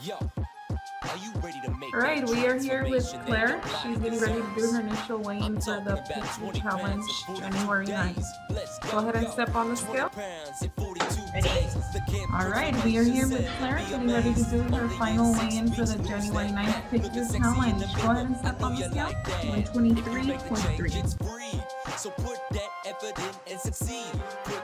Yo, All right, we are here with Claire. She's getting ready to do her initial weigh-in for the about Challenge January 9th. Go ahead and step on the scale. Ready? All right, we are here with Claire, getting ready to do her final weigh-in for the January 9th Pick Your Challenge. Go ahead and step on the scale. 123.3. So put that effort in and succeed. Put